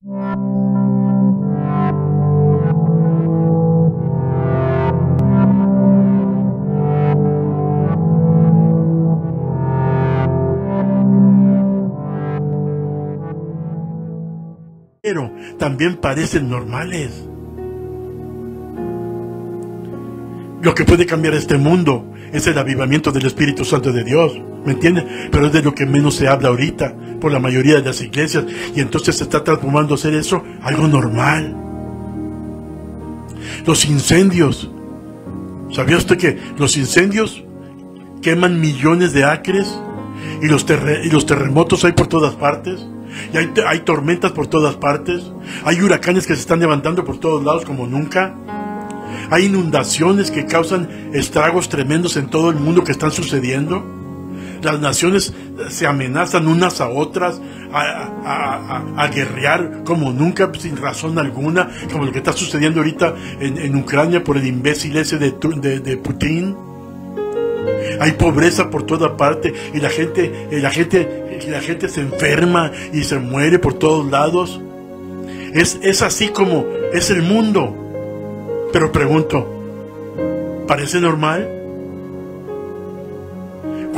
Pero también parecen normales. Lo que puede cambiar este mundo es el avivamiento del Espíritu Santo de Dios, ¿me entiendes? Pero es de lo que menos se habla ahorita por la mayoría de las iglesias y entonces se está transformando hacer eso algo normal. Los incendios. ¿Sabía usted que los incendios queman millones de acres y los, y los terremotos hay por todas partes? Y hay, hay tormentas por todas partes. Hay huracanes que se están levantando por todos lados como nunca. Hay inundaciones que causan estragos tremendos en todo el mundo que están sucediendo. Las naciones se amenazan unas a otras a, guerrear como nunca, sin razón alguna, como lo que está sucediendo ahorita en, Ucrania por el imbécil ese de, de, Putin. Hay pobreza por toda parte y la gente, la gente, la gente se enferma y se muere por todos lados. Es, es así como es el mundo. Pero pregunto, ¿parece normal?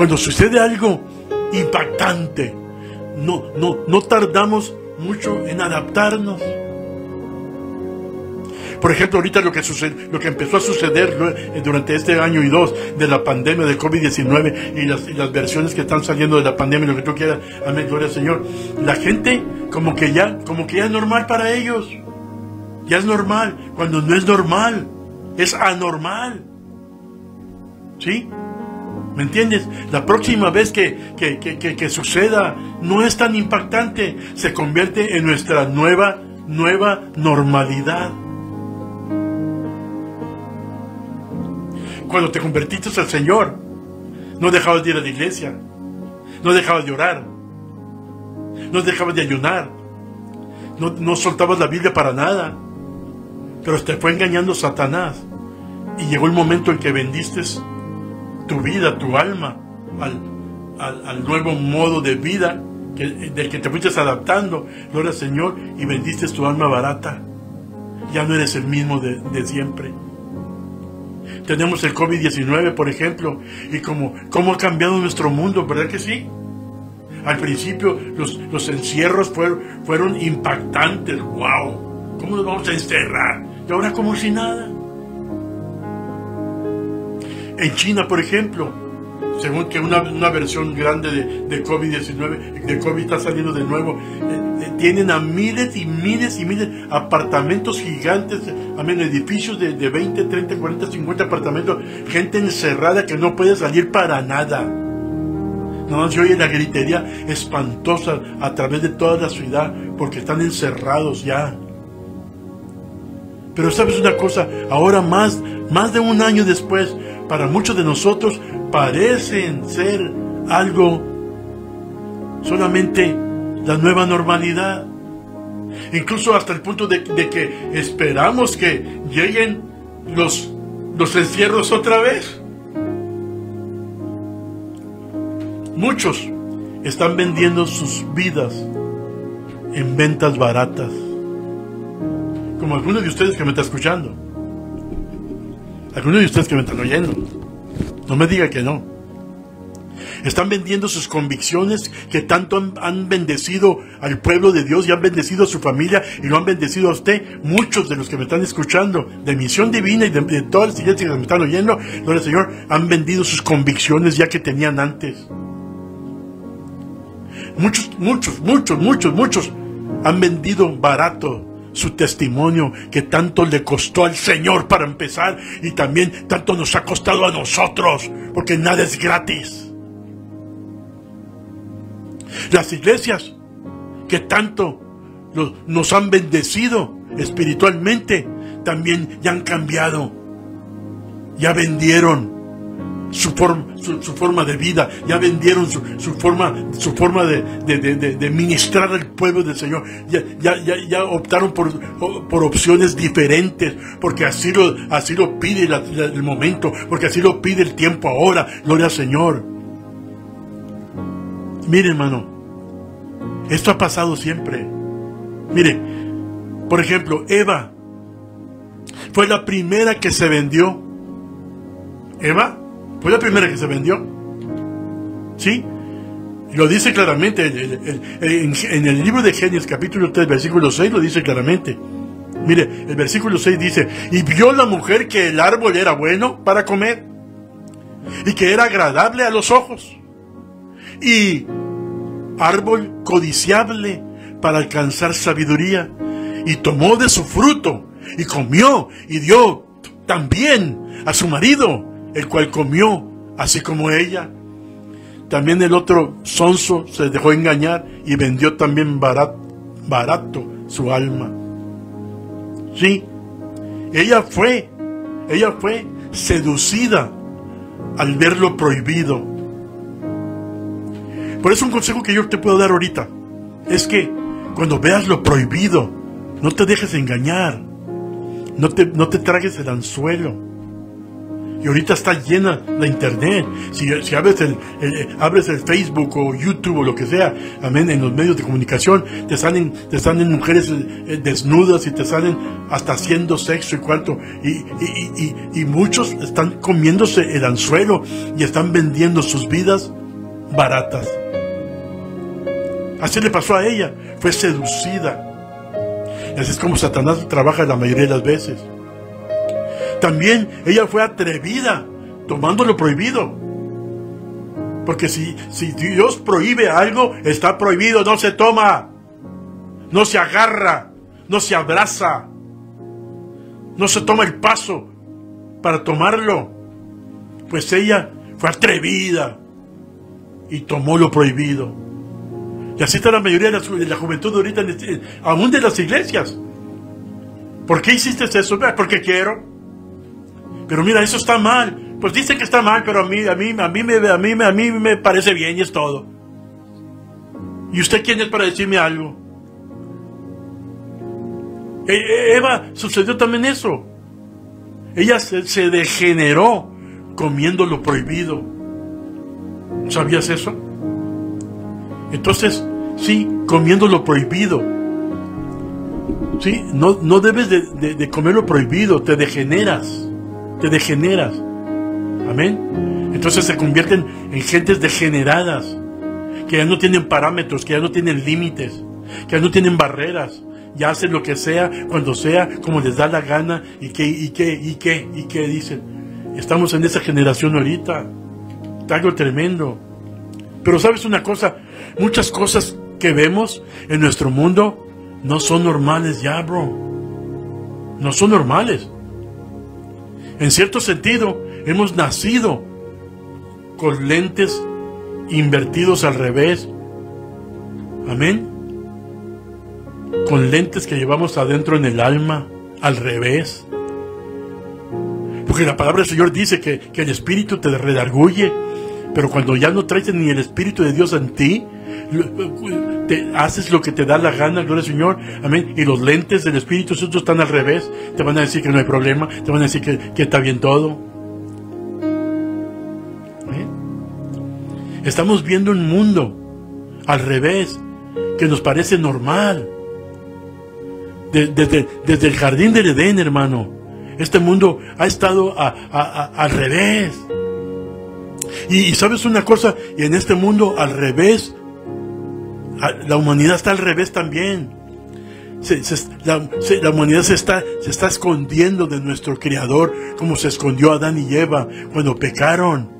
Cuando sucede algo impactante, no, no, no tardamos mucho en adaptarnos. Por ejemplo, ahorita lo que, sucede, lo que empezó a suceder durante este año y dos de la pandemia de COVID-19 y las, y las versiones que están saliendo de la pandemia, lo que tú quieras, amén, gloria al Señor. La gente como que ya, como que ya es normal para ellos. Ya es normal, cuando no es normal, es anormal. ¿Sí? ¿Me entiendes? La próxima vez que, que, suceda no es tan impactante, se convierte en nuestra nueva, nueva normalidad. Cuando te convertiste al Señor, no dejabas de ir a la iglesia, no dejabas de orar, no dejabas de ayunar, no, no soltabas la Biblia para nada. Pero te fue engañando Satanás. Y llegó el momento en que vendiste tu vida, tu alma, al, nuevo modo de vida del que te fuiste adaptando, gloria al Señor, y vendiste tu alma barata. Ya no eres el mismo de, siempre. Tenemos el COVID-19, por ejemplo, y como cómo ha cambiado nuestro mundo, ¿verdad que sí? Al principio los, los encierros fueron, fueron impactantes, wow. ¿Cómo nos vamos a encerrar? Y ahora como si nada. En China, por ejemplo, según que una, versión grande de, COVID-19, de COVID está saliendo de nuevo, eh, eh, tienen a miles y miles y miles apartamentos gigantes, amén, edificios de, de 20, 30, 40, 50 apartamentos, gente encerrada que no puede salir para nada. No, se oye la gritería espantosa a través de toda la ciudad porque están encerrados ya. Pero sabes una cosa, ahora más, más de un año después, para muchos de nosotros parecen ser algo solamente la nueva normalidad. Incluso hasta el punto de, que esperamos que lleguen los, los encierros otra vez. Muchos están vendiendo sus vidas en ventas baratas como algunos de ustedes que me están escuchando. Algunos de ustedes que me están oyendo. No me diga que no. Están vendiendo sus convicciones que tanto han, bendecido al pueblo de Dios y han bendecido a su familia y lo han bendecido a usted. Muchos de los que me están escuchando de Misión Divina y de, todas las iglesias que me están oyendo, el Señor, han vendido sus convicciones ya que tenían antes. Muchos, muchos, muchos, muchos, muchos han vendido barato su testimonio que tanto le costó al Señor para empezar y también tanto nos ha costado a nosotros, porque nada es gratis. Las iglesias que tanto nos han bendecido espiritualmente, también ya han cambiado, ya vendieron su, su, forma de vida, ya vendieron su, forma, su forma de, ministrar al pueblo del Señor, ya, ya, ya, optaron por, por, opciones diferentes, porque así lo, así lo pide el momento, porque así lo pide el tiempo ahora, gloria al Señor. Mire hermano, esto ha pasado siempre. Mire, por ejemplo, Eva fue la primera que se vendió. Eva fue la primera que se vendió. ¿Sí? Lo dice claramente en, el libro de Génesis capítulo 3 versículo 6 lo dice claramente. Mire, el versículo 6 dice, y vio la mujer que el árbol era bueno para comer y que era agradable a los ojos y árbol codiciable para alcanzar sabiduría y tomó de su fruto y comió y dio también a su marido, el cual comió así como ella. También el otro sonso se dejó engañar y vendió también barato, barato su alma. Sí, ella fue, ella fue seducida al ver lo prohibido. Por eso un consejo que yo te puedo dar ahorita es que cuando veas lo prohibido, no te dejes engañar, no te, no te tragues el anzuelo. Y ahorita está llena la internet. Si, abres, el, abres el Facebook o YouTube o lo que sea, amén, en los medios de comunicación, te salen, te salen mujeres eh, desnudas y te salen hasta haciendo sexo y cuarto. Y, y muchos están comiéndose el anzuelo y están vendiendo sus vidas baratas. Así le pasó a ella. Fue seducida. Así es como Satanás trabaja la mayoría de las veces. También ella fue atrevida, tomando lo prohibido. Porque si, si Dios prohíbe algo, está prohibido, no se toma, no se agarra, no se abraza, no se toma el paso para tomarlo. Pues ella fue atrevida y tomó lo prohibido. Y así está la mayoría de la, juventud ahorita, este, aún de las iglesias. ¿Por qué hiciste eso? Porque quiero. Pero mira, eso está mal. Pues dice que está mal, pero a mí, a mí, a mí, me, a mí, a mí me parece bien y es todo. ¿Y usted quién es para decirme algo? E, e, Eva, sucedió también eso. Ella se, degeneró comiendo lo prohibido. ¿Sabías eso? Entonces, sí, comiendo lo prohibido. Sí, no, no debes de, de comer lo prohibido, te degeneras te degeneras. Amén. Entonces se convierten en gentes degeneradas, que ya no tienen parámetros, que ya no tienen límites, que ya no tienen barreras. Ya hacen lo que sea, cuando sea, como les da la gana, y qué, y qué, y qué, y qué dicen. Estamos en esa generación ahorita. Algo tremendo. Pero sabes una cosa, muchas cosas que vemos en nuestro mundo no son normales ya, bro. No son normales. En cierto sentido, hemos nacido con lentes invertidos al revés. Amén. Con lentes que llevamos adentro en el alma al revés. Porque la palabra del Señor dice que, el Espíritu te redarguye. Pero cuando ya no traes ni el Espíritu de Dios en ti, te haces lo que te da la gana, gloria al Señor, amén. Y los lentes del Espíritu Santo están al revés, te van a decir que no hay problema, te van a decir que, está bien todo. Estamos viendo un mundo al revés, que nos parece normal. desde, el jardín del Edén, hermano, este mundo ha estado al revés. Y, sabes una cosa, y en este mundo al revés la humanidad está al revés también. la, humanidad se está, se está escondiendo de nuestro Creador como se escondió Adán y Eva cuando pecaron.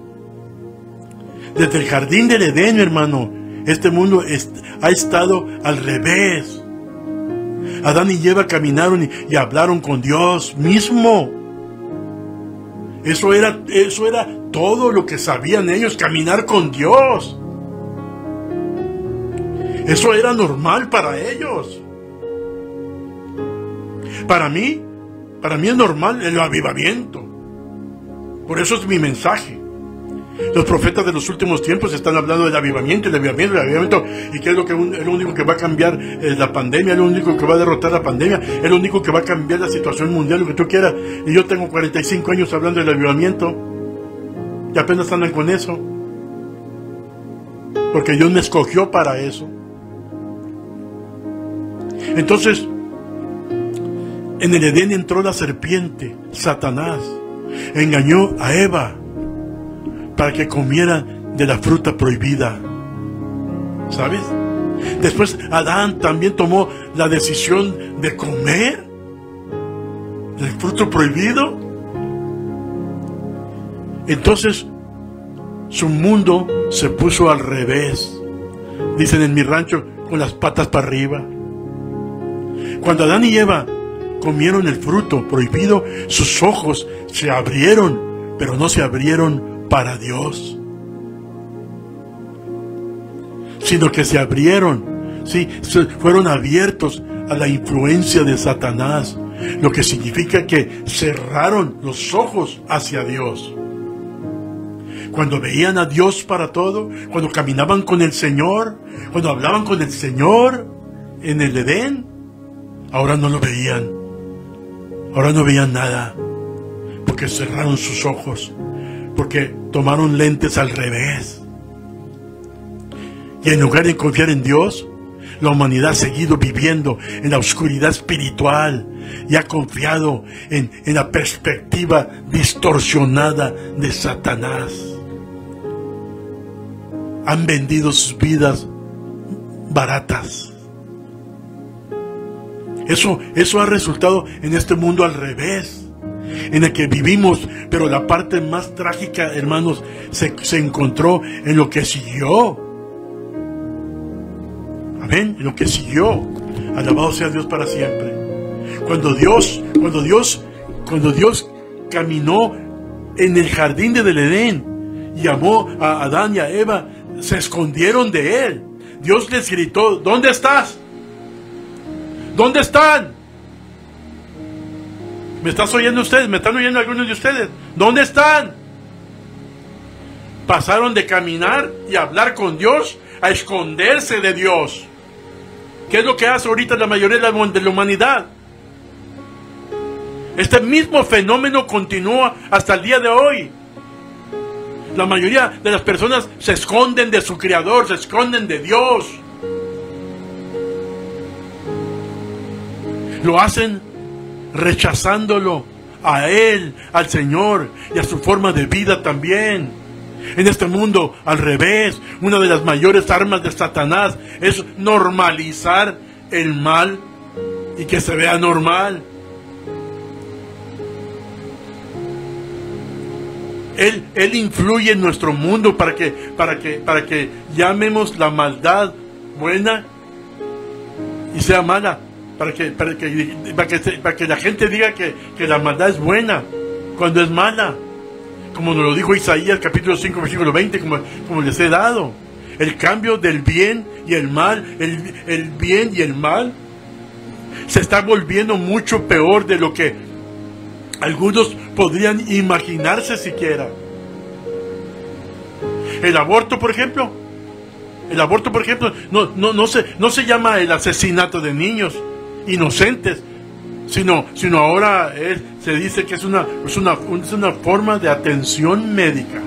Desde el jardín del Edén, hermano, este mundo ha estado al revés. Adán y Eva caminaron y, y, hablaron con Dios mismo. Eso era, eso era todo lo que sabían ellos, caminar con Dios. Eso era normal para ellos. Para mí, para mí es normal el avivamiento. Por eso es mi mensaje. Los profetas de los últimos tiempos están hablando del avivamiento, el avivamiento, el avivamiento. ¿Y qué es lo, que lo único que va a cambiar eh, la pandemia? Lo único que va a derrotar la pandemia. Es lo único que va a cambiar la situación mundial, lo que tú quieras. Y yo tengo 45 años hablando del avivamiento. Y apenas andan con eso. Porque Dios me escogió para eso. Entonces, en el Edén entró la serpiente, Satanás, engañó a Eva para que comiera de la fruta prohibida. ¿Sabes? Después Adán también tomó la decisión de comer del fruto prohibido. Entonces su mundo se puso al revés. Dicen en mi rancho, con las patas para arriba. Cuando Adán y Eva comieron el fruto prohibido, sus ojos se abrieron, pero no se abrieron para Dios, sino que se abrieron, sí, fueron abiertos a la influencia de Satanás, lo que significa que cerraron los ojos hacia Dios. Cuando veían a Dios para todo, cuando caminaban con el Señor, cuando hablaban con el Señor en el Edén, ahora no lo veían. Ahora no veían nada, porque cerraron sus ojos, porque tomaron lentes al revés. Y en lugar de confiar en Dios, la humanidad ha seguido viviendo en la oscuridad espiritual y ha confiado en, en la perspectiva distorsionada de Satanás. Han vendido sus vidas baratas eso, eso ha resultado en este mundo al revés, en el que vivimos, pero la parte más trágica, hermanos, se, se encontró en lo que siguió. Amén, en lo que siguió. Alabado sea Dios para siempre. Cuando Dios, cuando Dios, cuando Dios caminó en el jardín de del Edén, llamó a Adán y a Eva, se escondieron de él. Dios les gritó, ¿dónde estás? ¿Dónde están? ¿Me estás oyendo ustedes? ¿Me están oyendo algunos de ustedes? ¿Dónde están? Pasaron de caminar y hablar con Dios a esconderse de Dios. ¿Qué es lo que hace ahorita la mayoría de la humanidad? Este mismo fenómeno continúa hasta el día de hoy. La mayoría de las personas se esconden de su Creador, se esconden de Dios. Lo hacen rechazándolo a Él, al Señor y a su forma de vida también. En este mundo, al revés, una de las mayores armas de Satanás es normalizar el mal y que se vea normal. Él, él influye en nuestro mundo para que, para, que, para que llamemos la maldad buena y sea mala para que, para que, para que, la gente diga que, la maldad es buena cuando es mala. Como nos lo dijo Isaías capítulo 5 versículo 20, como, como les he dado. El cambio del bien y el mal, el, el bien y el mal, se está volviendo mucho peor de lo que algunos podrían imaginarse siquiera. El aborto, por ejemplo. El aborto, por ejemplo, no, no, no, se, no se llama el asesinato de niños inocentes, sino, sino ahora se dice que es una, es una, es una forma de atención médica.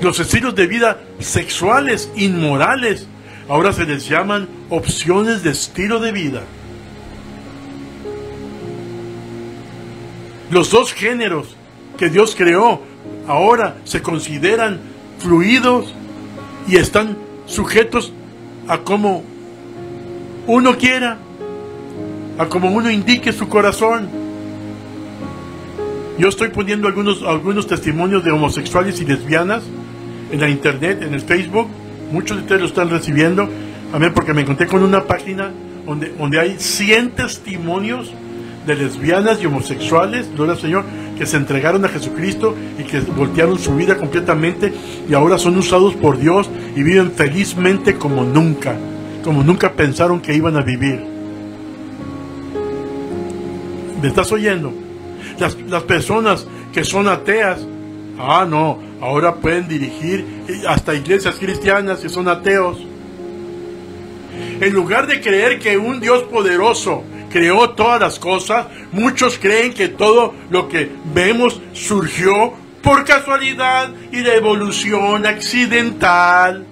Los estilos de vida sexuales inmorales ahora se les llaman opciones de estilo de vida. Los dos géneros que Dios creó ahora se consideran fluidos y están sujetos a cómo uno quiera, a como uno indique su corazón. Yo estoy poniendo algunos, algunos testimonios de homosexuales y lesbianas en la internet, en el Facebook. Muchos de ustedes lo están recibiendo. Amén, porque me encontré con una página donde, donde hay 100 testimonios de lesbianas y homosexuales, gloria al Señor, que se entregaron a Jesucristo y que voltearon su vida completamente y ahora son usados por Dios y viven felizmente como nunca como nunca pensaron que iban a vivir. ¿Me estás oyendo? Las, las personas que son ateas, ah, no, ahora pueden dirigir hasta iglesias cristianas y son ateos. En lugar de creer que un Dios poderoso creó todas las cosas, muchos creen que todo lo que vemos surgió por casualidad y de evolución accidental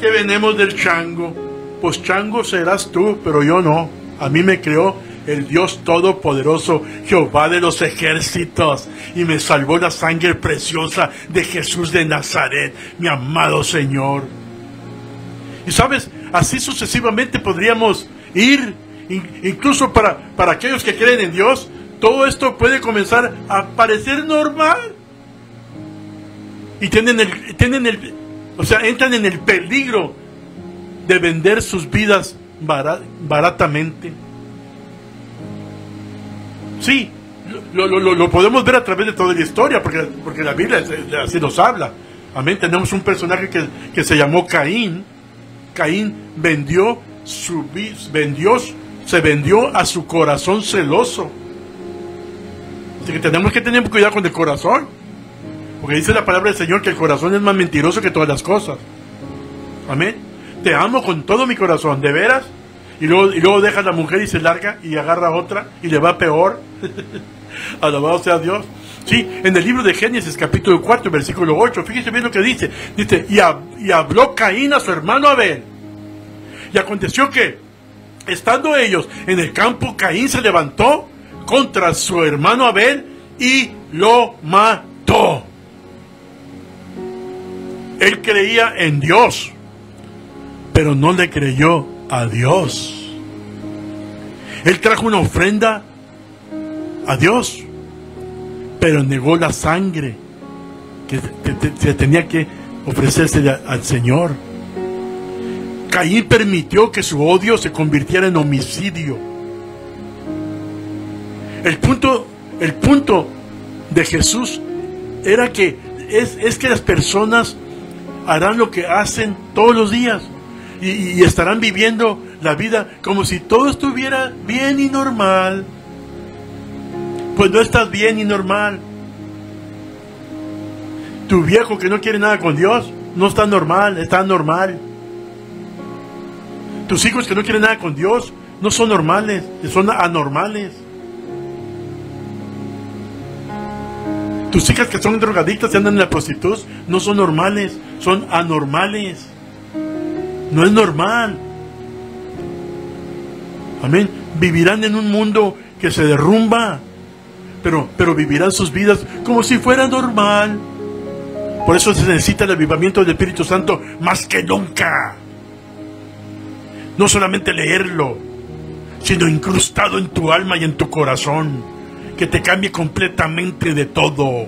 que venimos del chango. pues chango serás tú, pero yo no. A mí me creó el Dios Todopoderoso, Jehová de los ejércitos, y me salvó la sangre preciosa de Jesús de Nazaret, mi amado Señor. Y sabes, así sucesivamente podríamos ir, incluso para, para aquellos que creen en Dios, todo esto puede comenzar a parecer normal. Y tienen el, tienen el, o sea, entran en el peligro de vender sus vidas baratamente. Sí, lo, lo, podemos ver a través de toda la historia, porque, porque la Biblia así nos habla. Amén. Tenemos un personaje que, que se llamó Caín. Caín vendió su vendió, se vendió a su corazón celoso. Así que tenemos que tener cuidado con el corazón. Porque dice la palabra del Señor que el corazón es más mentiroso que todas las cosas. Amén. Te amo con todo mi corazón, de veras. Y luego, y luego deja a la mujer y se larga y agarra a otra y le va peor. Alabado sea Dios. Sí, en el libro de Génesis capítulo 4, versículo 8, fíjese bien lo que dice. Dice, y, y habló Caín a su hermano Abel. Y aconteció que, estando ellos en el campo, Caín se levantó contra su hermano Abel y lo mató. Él creía en Dios, pero no le creyó a Dios. Él trajo una ofrenda a Dios, pero negó la sangre que se tenía que ofrecerse al Señor. Caín permitió que su odio se convirtiera en homicidio. El punto, el punto de Jesús era que es, es que las personas harán lo que hacen todos los días y, estarán viviendo la vida como si todo estuviera bien y normal. Pues no estás bien y normal. Tu viejo que no quiere nada con Dios no está normal, está normal. Tus hijos que no quieren nada con Dios no son normales, son anormales. Tus hijas que son drogadictas y andan en la prostitución no son normales, son anormales. No es normal. Amén. Vivirán en un mundo que se derrumba, pero, pero vivirán sus vidas como si fuera normal. Por eso se necesita el avivamiento del Espíritu Santo más que nunca. No solamente leerlo, sino incrustado en tu alma y en tu corazón, que te cambie completamente de todo.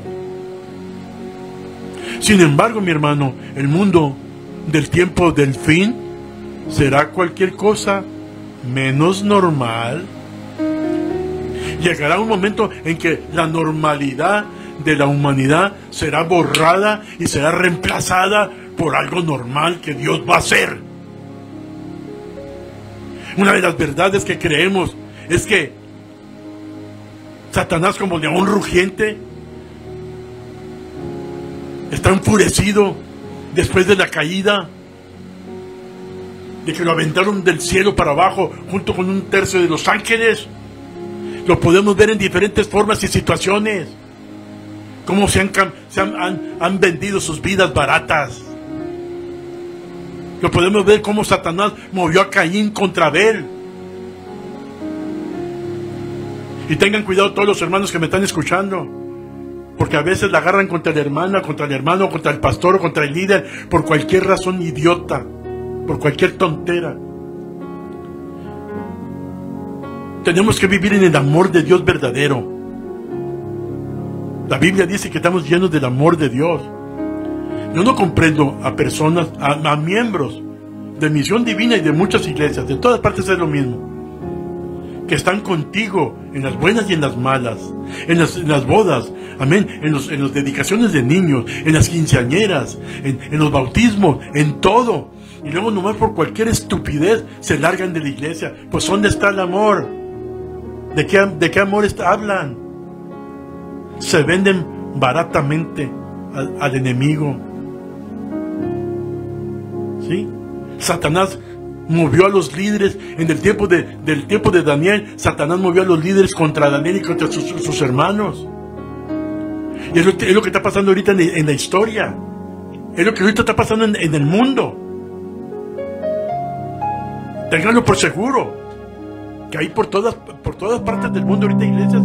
Sin embargo, mi hermano, el mundo del tiempo del fin será cualquier cosa menos normal. Llegará un momento en que la normalidad de la humanidad será borrada y será reemplazada por algo normal que Dios va a hacer. Una de las verdades que creemos es que Satanás como león rugiente está enfurecido después de la caída, de que lo aventaron del cielo para abajo junto con un tercio de los ángeles. Lo podemos ver en diferentes formas y situaciones. Cómo se han, han, vendido sus vidas baratas. Lo podemos ver cómo Satanás movió a Caín contra Abel. Y tengan cuidado todos los hermanos que me están escuchando. Porque a veces la agarran contra la hermana, contra el hermano, contra el pastor o contra el líder, por cualquier razón idiota, por cualquier tontera. Tenemos que vivir en el amor de Dios verdadero. La Biblia dice que estamos llenos del amor de Dios. Yo no comprendo a personas, a, miembros de Misión Divina y de muchas iglesias, de todas partes es lo mismo que están contigo en las buenas y en las malas, en las, bodas, amén, en las en dedicaciones de niños, en las quinceañeras, en, en, los bautismos, en todo. Y luego nomás por cualquier estupidez se largan de la iglesia. Pues ¿dónde está el amor? ¿De qué, de qué amor hablan? Se venden baratamente al enemigo. Satanás movió a los líderes en el tiempo de, del tiempo de Daniel. Satanás movió a los líderes contra Daniel y contra sus, hermanos. Y es lo, es lo, que está pasando ahorita en, la historia. Es lo que ahorita está pasando en, el mundo. Ténganlo por seguro. Que hay por todas, por todas partes del mundo ahorita iglesias